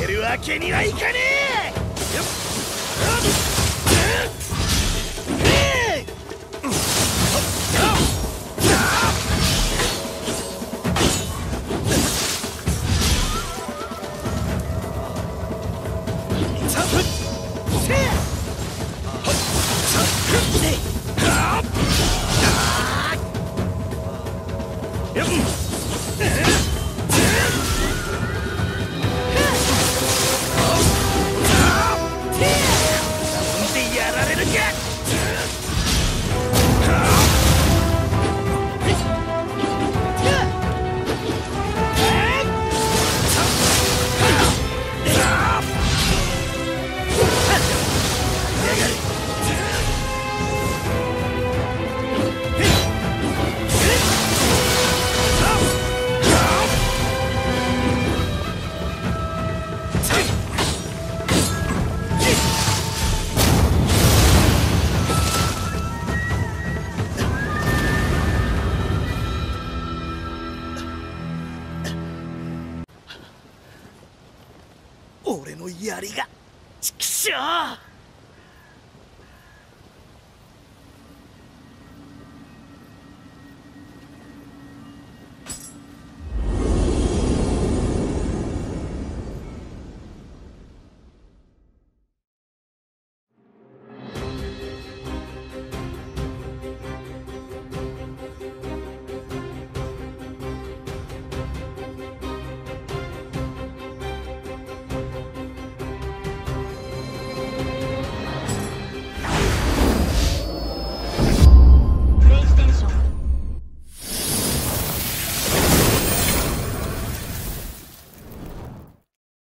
けるわけにはいかねえ Yeah. の槍がちくしょう